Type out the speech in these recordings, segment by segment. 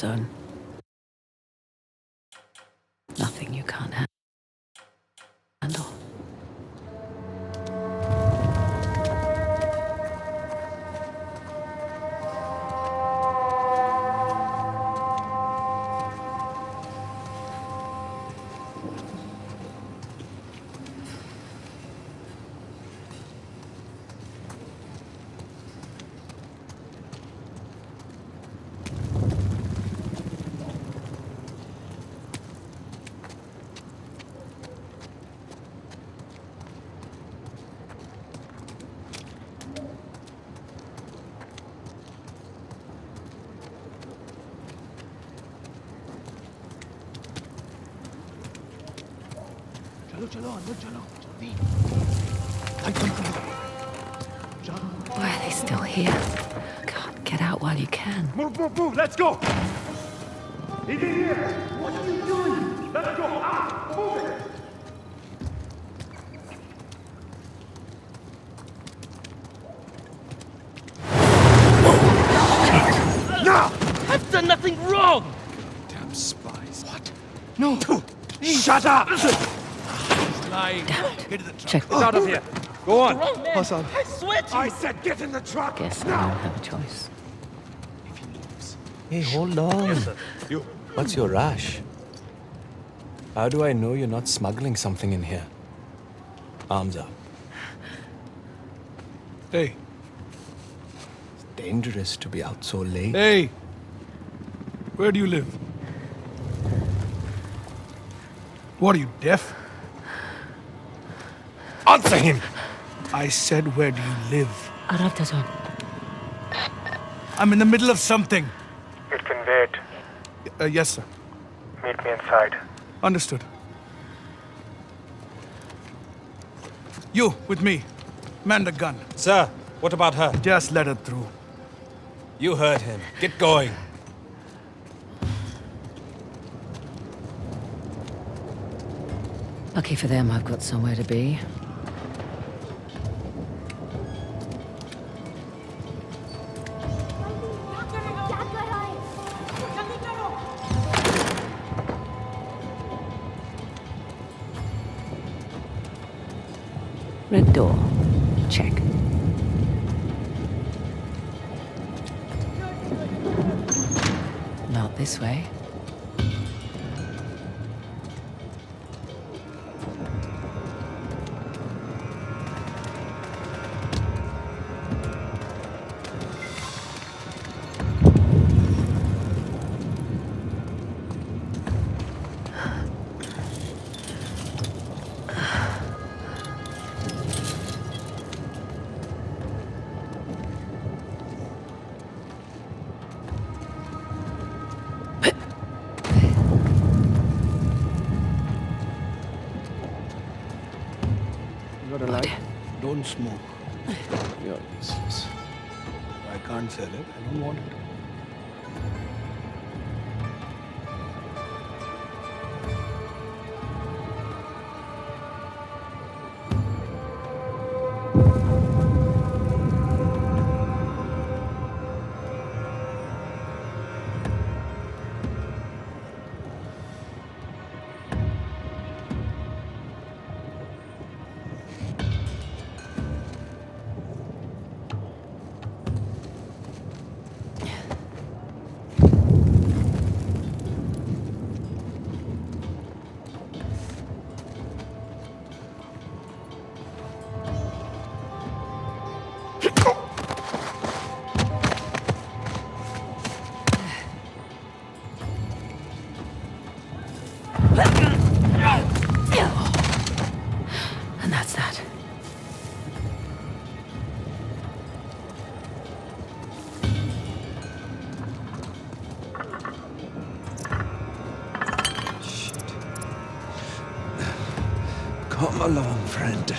zone. Nothing you can't ha- handle. Why are they still here? God, get out while you can. Move, move, move, let's go! In here! What are you doing? Let's go! Ah, move it! Now! I've done nothing wrong! Damn spies. What? No! Shut up! Lying. Get in the truck. Check. Get out of here! Go on! Wrong man. I swear to you. I said get in the truck! Guess I now! don't have a choice. If he leaves. Hey, hold on. Yes, sir. You. What's your rush? How do I know you're not smuggling something in here? Arms up. Hey, It's dangerous to be out so late. hey! Where do you live? What are you, deaf? Answer him! I said, where do you live? Aravdazon. I'm in the middle of something. It can wait. Uh, yes, sir. Meet me inside. Understood. You, with me. Man the gun. Sir, what about her? Just let her through. You heard him. Get going. Lucky for them, I've got somewhere to be. Check. Not this way. Don't smoke. You're useless. I can't sell it. I don't want it. Along, friend.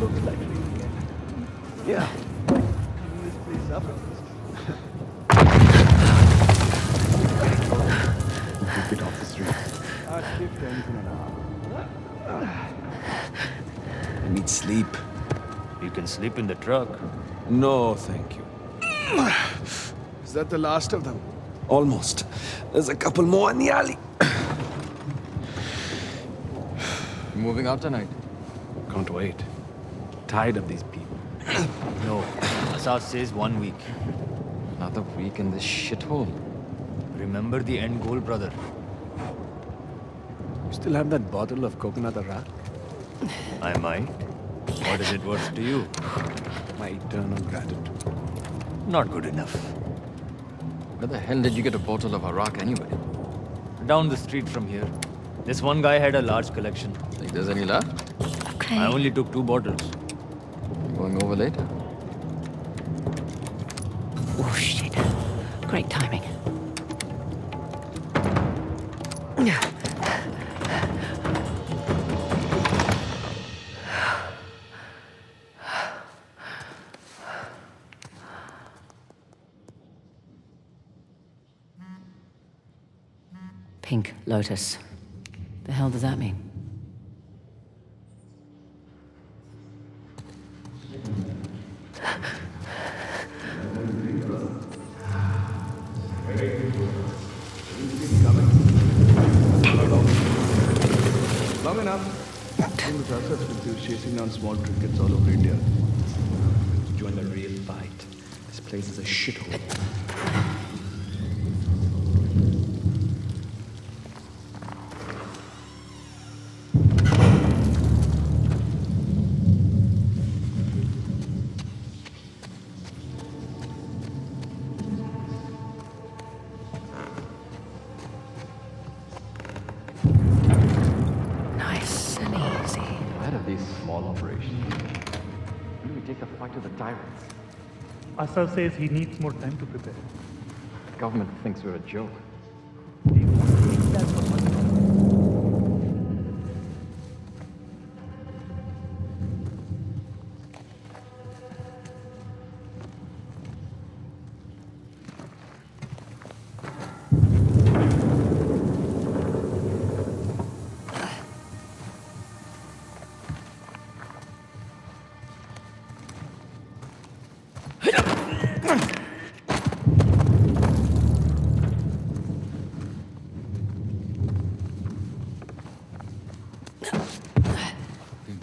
Looks like we can. Yeah. Clean this up. Keep it off the streets. I'll give them in an hour. I need sleep. You can sleep in the truck. No, thank you. Is that the last of them? Almost. There's a couple more in the alley. Moving out tonight. Can't wait. Tired of these people. No. Asav says one week. Another week in this shithole. Remember the end goal, brother. You still have that bottle of coconut arak? I might. What is it worth to you? My eternal gratitude. Not good enough. Where the hell did you get a bottle of Arak anyway? Down the street from here. This one guy had a large collection. Think there's any left? Okay. I only took two bottles. Going over later. Oh, shit. Great timing. Pink Lotus. The hell does that mean? Chasing down small trinkets all over India. Join the real fight. This place is a shithole. Where small operations? When do we take the fight to the tyrants? Asav says he needs more time to prepare. The government thinks we're a joke.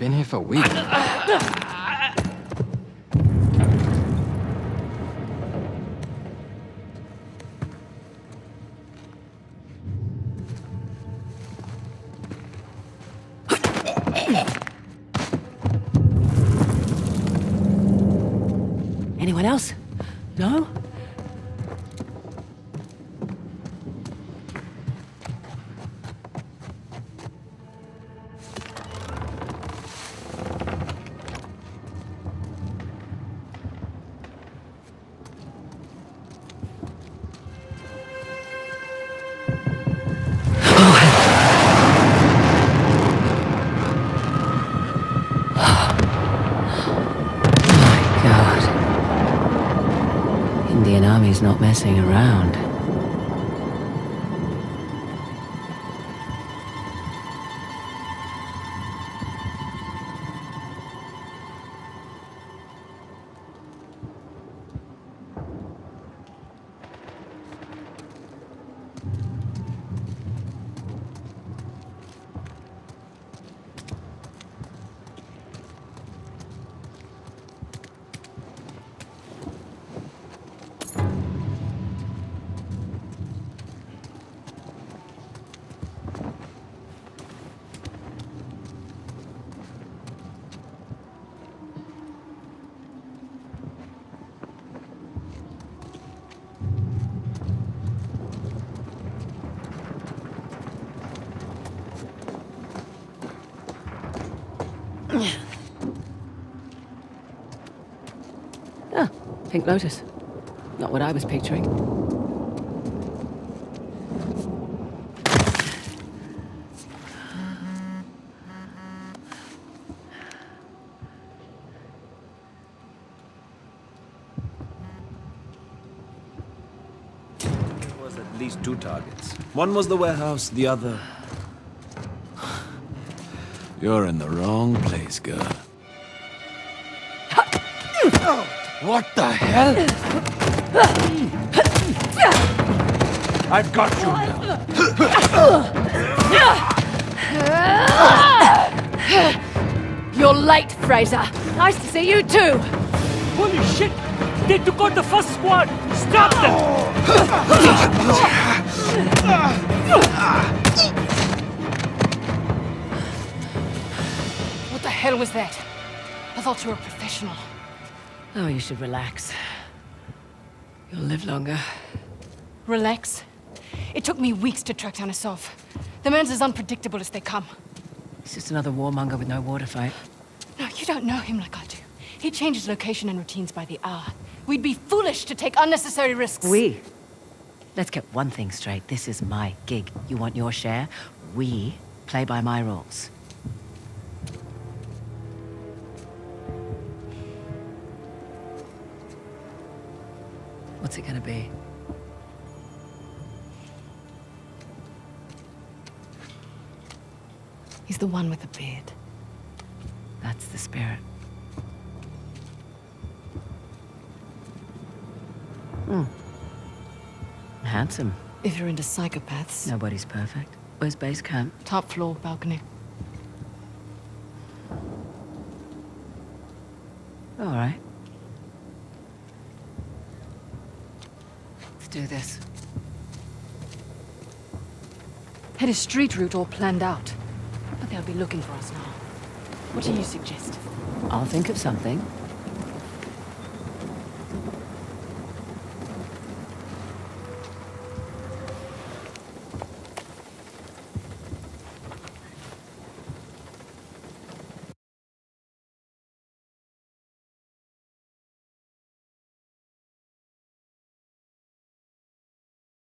Been here for weeks. Anyone else? No? Army's not messing around. Ah, Pink Lotus. Not what I was picturing. There was at least two targets. One was the warehouse, the other... You're in the wrong place, girl. What the hell? I've got you now. You're late, Frazer. Nice to see you too. Holy shit! They took out the first squad! Stop them! What the hell was that? I thought you were a professional. Oh, you should relax. You'll live longer. Relax. It took me weeks to track down Asav. The man's as unpredictable as they come. He's just another warmonger with no water fight. No, you don't know him like I do. He changes location and routines by the hour. We'd be foolish to take unnecessary risks. We? Let's get one thing straight. This is my gig. You want your share? We play by my rules. What's it gonna be? He's the one with the beard. That's the spirit. Hmm. Handsome. If you're into psychopaths. Nobody's perfect. Where's base camp? Top floor, balcony. All right. Do this. Had a street route all planned out. But they'll be looking for us now. What do you suggest? I'll think of something.